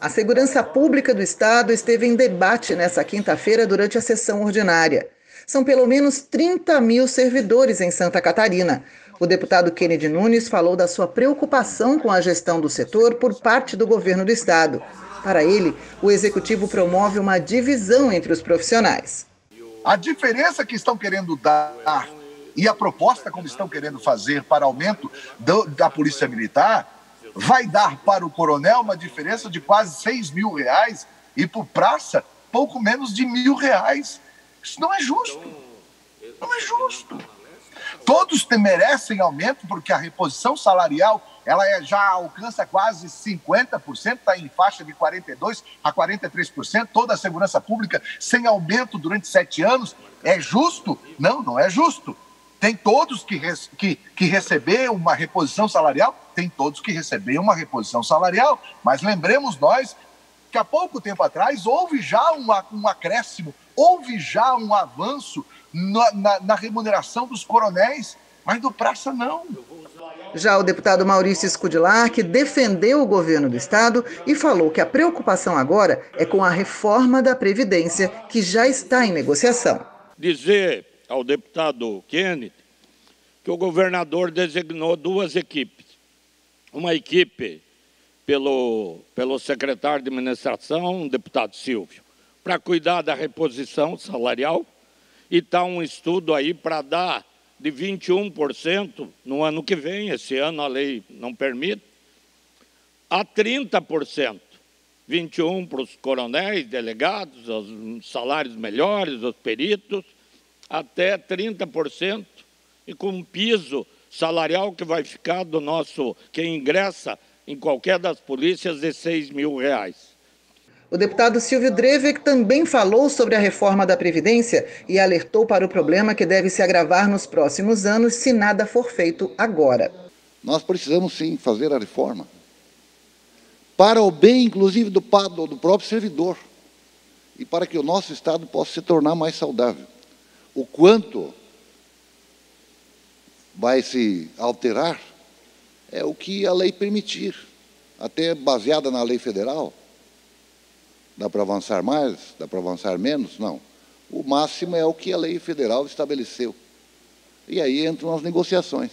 A segurança pública do Estado esteve em debate nesta quinta-feira durante a sessão ordinária. São pelo menos 30 mil servidores em Santa Catarina. O deputado Kennedy Nunes falou da sua preocupação com a gestão do setor por parte do governo do Estado. Para ele, o executivo promove uma divisão entre os profissionais. A diferença que estão querendo dar e a proposta como estão querendo fazer para aumento do, da Polícia Militar vai dar para o coronel uma diferença de quase 6 mil reais e para o praça pouco menos de mil reais. Isso não é justo. Não é justo. Todos merecem aumento porque a reposição salarial ela é, já alcança quase 50%, está em faixa de 42% a 43%, toda a segurança pública sem aumento durante sete anos. É justo? Não, não é justo. Tem todos que, que, que receber uma reposição salarial? Tem todos que receber uma reposição salarial, mas lembremos nós que há pouco tempo atrás houve já um, um acréscimo, houve já um avanço na, na, na remuneração dos coronéis, mas do praça não. Já o deputado Maurício Scudilar, que defendeu o governo do estado e falou que a preocupação agora é com a reforma da Previdência, que já está em negociação. Dizer ao deputado Kennedy que o governador designou duas equipes. Uma equipe pelo, pelo secretário de administração, o deputado Silvio, para cuidar da reposição salarial, e está um estudo aí para dar de 21% no ano que vem, esse ano a lei não permite, a 30%. 21% para os coronéis, delegados, os salários melhores, os peritos, até 30%, e com um piso salarial que vai ficar do nosso, quem ingressa em qualquer das polícias, de 6 mil reais. O deputado Silvio Drevek também falou sobre a reforma da Previdência e alertou para o problema que deve se agravar nos próximos anos se nada for feito agora. Nós precisamos sim fazer a reforma para o bem, inclusive, do, do próprio servidor e para que o nosso Estado possa se tornar mais saudável o quanto vai se alterar é o que a lei permitir, até baseada na lei federal. Dá para avançar mais? Dá para avançar menos? Não. O máximo é o que a lei federal estabeleceu. E aí entram as negociações.